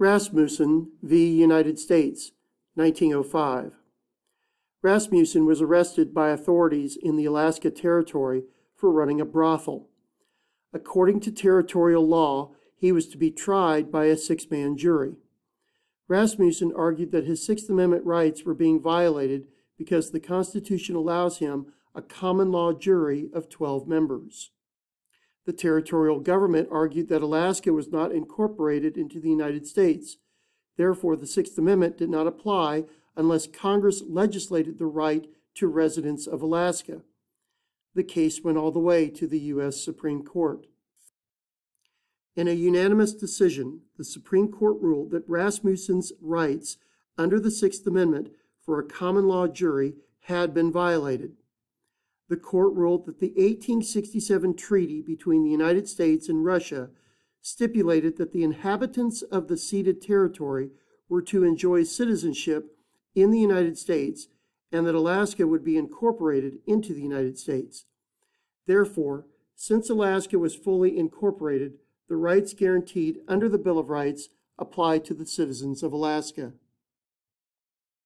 Rasmussen v. United States, 1905. Rasmussen was arrested by authorities in the Alaska Territory for running a brothel. According to territorial law, he was to be tried by a six man jury. Rasmussen argued that his Sixth Amendment rights were being violated because the Constitution allows him a common law jury of 12 members. The territorial government argued that Alaska was not incorporated into the United States. Therefore, the Sixth Amendment did not apply unless Congress legislated the right to residents of Alaska. The case went all the way to the U.S. Supreme Court. In a unanimous decision, the Supreme Court ruled that Rasmussen's rights under the Sixth Amendment for a common law jury had been violated the court ruled that the 1867 treaty between the United States and Russia stipulated that the inhabitants of the ceded territory were to enjoy citizenship in the United States and that Alaska would be incorporated into the United States. Therefore, since Alaska was fully incorporated, the rights guaranteed under the Bill of Rights apply to the citizens of Alaska.